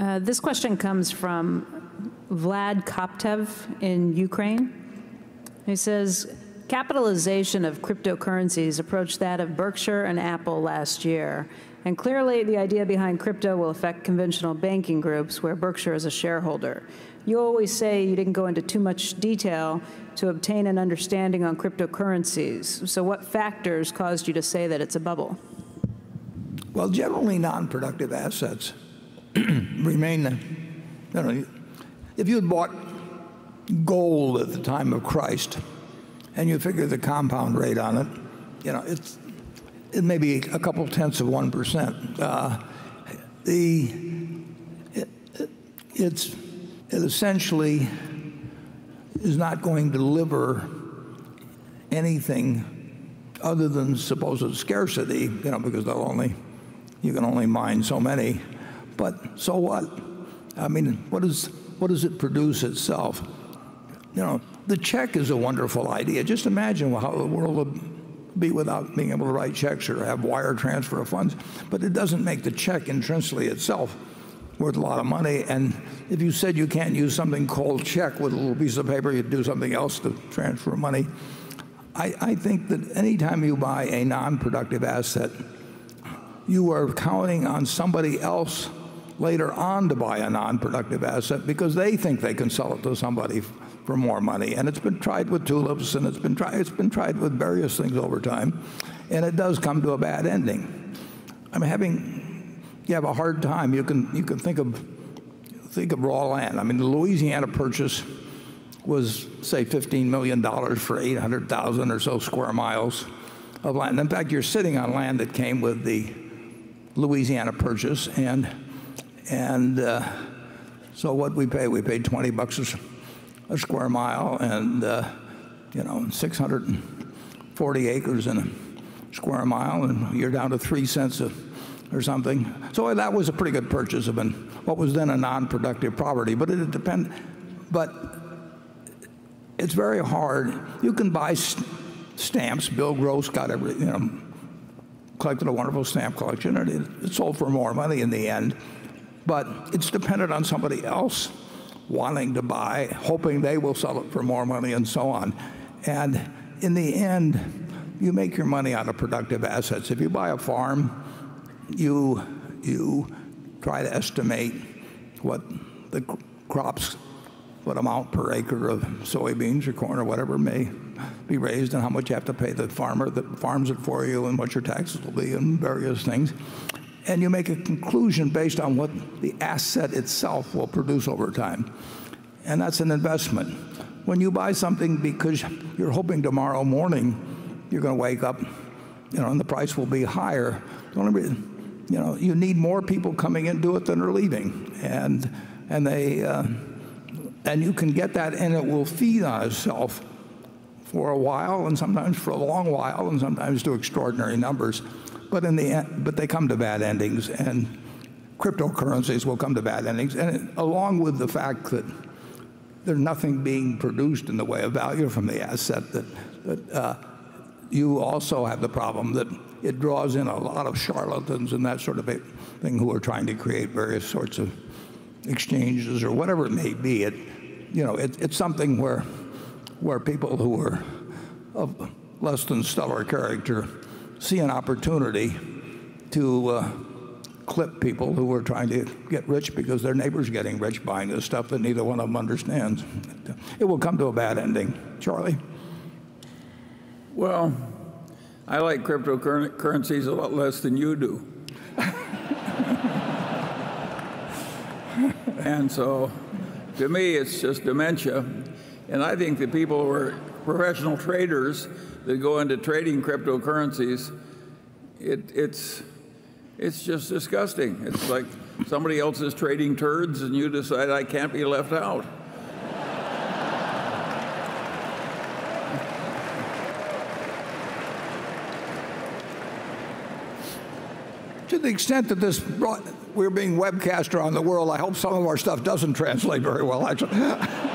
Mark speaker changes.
Speaker 1: Uh, this question comes from Vlad Koptev in Ukraine. He says, capitalization of cryptocurrencies approached that of Berkshire and Apple last year. And clearly, the idea behind crypto will affect conventional banking groups where Berkshire is a shareholder. You always say you didn't go into too much detail to obtain an understanding on cryptocurrencies. So, what factors caused you to say that it's a bubble?
Speaker 2: Well, generally, non productive assets remain. You know, if you had bought gold at the time of Christ and you figure the compound rate on it, you know, it's it may be a couple tenths of 1%. Uh, the, it, it, it's, it essentially is not going to deliver anything other than supposed scarcity, you know, because they'll only, you can only mine so many. But so what? I mean, what, is, what does it produce itself? You know, the check is a wonderful idea. Just imagine how the world would be without being able to write checks or have wire transfer of funds. But it doesn't make the check intrinsically itself worth a lot of money. And if you said you can't use something called check with a little piece of paper, you'd do something else to transfer money. I, I think that anytime you buy a non-productive asset, you are counting on somebody else later on to buy a non-productive asset because they think they can sell it to somebody for more money. And it's been tried with tulips and it's been, tried, it's been tried with various things over time. And it does come to a bad ending. I'm having, you have a hard time. You can, you can think, of, think of raw land. I mean, the Louisiana purchase was, say, $15 million for 800,000 or so square miles of land. In fact, you're sitting on land that came with the Louisiana purchase. And and uh, so what we pay, we paid 20 bucks a, square mile and, uh, you know, 640 acres in a square mile, and you're down to three cents a, or something. So that was a pretty good purchase of an, what was then a non-productive property. But it depends. But it's very hard. You can buy st stamps. Bill Gross got every, you know, collected a wonderful stamp collection, and it, it sold for more money in the end but it's dependent on somebody else wanting to buy, hoping they will sell it for more money and so on. And in the end, you make your money out of productive assets. If you buy a farm, you, you try to estimate what the crops, what amount per acre of soybeans or corn or whatever may be raised and how much you have to pay the farmer that farms it for you and what your taxes will be and various things and you make a conclusion based on what the asset itself will produce over time. And that's an investment. When you buy something because you're hoping tomorrow morning you're going to wake up, you know, and the price will be higher, reason, you know, you need more people coming in to it than are leaving. And, and, they, uh, and you can get that and it will feed on itself for a while and sometimes for a long while and sometimes to extraordinary numbers. But in the end, but they come to bad endings, and cryptocurrencies will come to bad endings. And it, along with the fact that there's nothing being produced in the way of value from the asset, that, that uh, you also have the problem that it draws in a lot of charlatans and that sort of thing who are trying to create various sorts of exchanges or whatever it may be. It, you know, it, it's something where, where people who are of less than stellar character see an opportunity to uh, clip people who are trying to get rich because their neighbor's getting rich buying this stuff that neither one of them understands. It will come to a bad ending. Charlie?
Speaker 3: Well, I like cryptocurrencies a lot less than you do. and so to me, it's just dementia. And I think the people who are professional traders that go into trading cryptocurrencies, it, it's, it's just disgusting. It's like somebody else is trading turds and you decide I can't be left out.
Speaker 2: to the extent that this brought, we're being webcast around the world, I hope some of our stuff doesn't translate very well, actually.